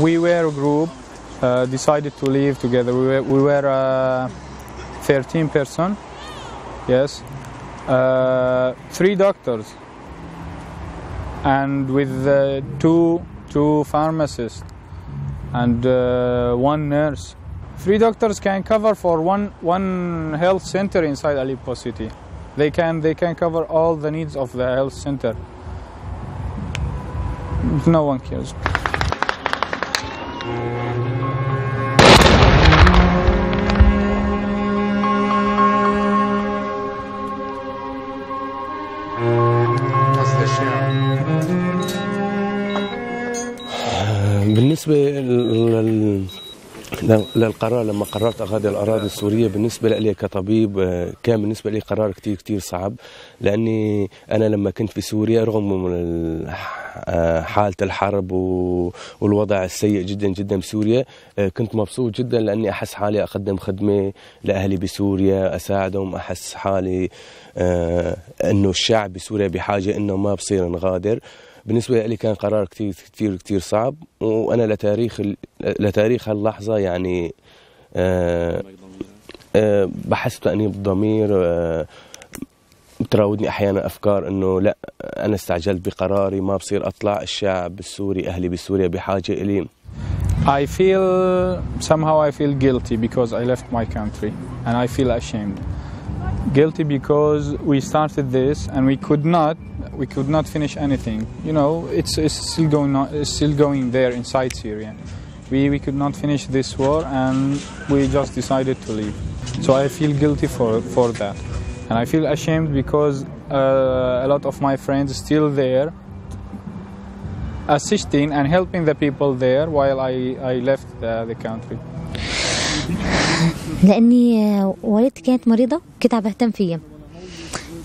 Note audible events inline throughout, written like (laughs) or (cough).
we were a group uh, decided to live together. We were, we were uh, 13 person, yes, uh, three doctors, and with uh, two two pharmacists and uh, one nurse. Three doctors can cover for one one health center inside Aleppo city. They can they can cover all the needs of the health center. No one cares. لل- للقرار لما قررت أغادر الأراضي السورية بالنسبة لي كطبيب آه، كان بالنسبة لي قرار كتير كتير صعب لأني أنا لما كنت في سوريا رغم حالة الحرب والوضع السيء جدا جدا بسوريا. آه، كنت مبسوط جدا لأني أحس حالي أقدم خدمة لأهلي بسوريا أساعدهم أحس حالي آه، أنه الشعب بسوريا بحاجة أنه ما بصير نغادر بالنسبة لي كان قرار كتير كتير كتير صعب. وأنا لتاريخ لتاريخ هاللحظة يعني آه، آه، بحس بتأنيب ضمير آه، بتراودني أحيانا أفكار إنه لا أنا استعجلت بقراري ما بصير أطلع الشعب السوري أهلي بسوريا بحاجة إلي I feel somehow I feel guilty because I left my country and I feel ashamed. Guilty because we started this and we could not we could not finish anything. You know, it's, it's still going on, it's still going there inside Syria. We we could not finish this war and we just decided to leave. So I feel guilty for for that. And I feel ashamed because uh, a lot of my friends still there assisting and helping the people there while I, I left the, the country. (laughs) لأني آه، والدتي كانت مريضة كنت عم بهتم فيها.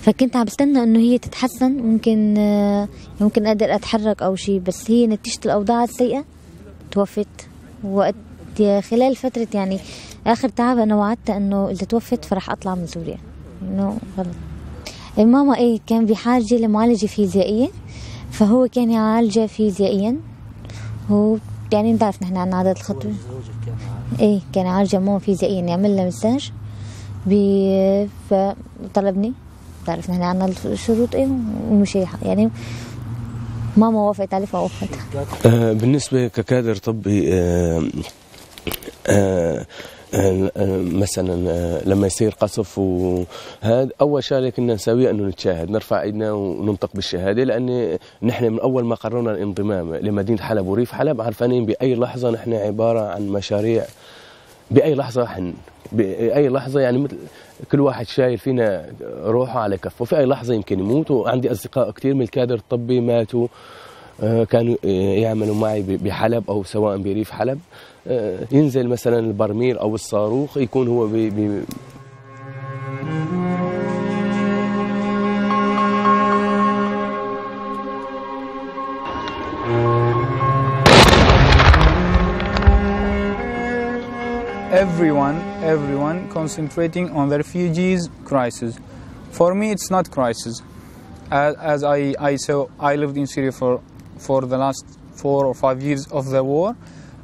فكنت عم بستنى إنه هي تتحسن ممكن آه، ممكن أقدر أتحرك أو شيء بس هي نتيجة الأوضاع السيئة توفت. وقت خلال فترة يعني آخر تعب أنا وعدتها إنه إذا توفت فرح أطلع من سوريا. إنه غلط. ماما إيه كان بحاجة لمعالجة فيزيائية فهو كان يعالجها فيزيائيا. هو يعني بتعرف نحن عنا عدد الخطوة. إيه كان يعالجها ماما فيزيائيا يعمل لها مساج. بي فطلبني بتعرف نحن عنا الشروط إيه ومشي يعني ماما وافقت عليه فوافقت. آه، بالنسبة ككادر طبي آه، آه، مثلا آه، لما يصير قصف وهذا أول شغله كنا نسويها إنه نتشاهد نرفع إيدنا وننطق بالشهادة لأن نحن من أول ما قررنا الانضمام لمدينة حلب وريف حلب عارفين بأي لحظة نحن عبارة عن مشاريع بأي لحظة حن بأي لحظة يعني مثل كل واحد شايل فينا روحه على كفه في أي لحظة يمكن يموت وعندي أصدقاء كثير من الكادر الطبي ماتوا. كانوا آه، يعملوا معي بحلب أو سواء بريف حلب آه، ينزل مثلا البرميل أو الصاروخ يكون هو بي بي Everyone, everyone concentrating on the refugees crisis. For me, it's not crisis. As, as I, I saw, I lived in Syria for, for the last four or five years of the war,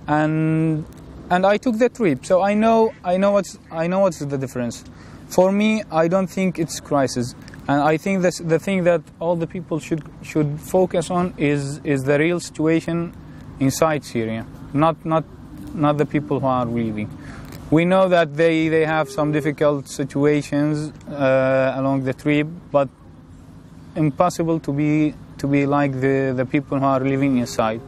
and and I took the trip, so I know I know what's I know what's the difference. For me, I don't think it's crisis, and I think that the thing that all the people should should focus on is is the real situation inside Syria, not not not the people who are leaving. We know that they, they have some difficult situations uh, along the trip, but impossible to be to be like the, the people who are living inside.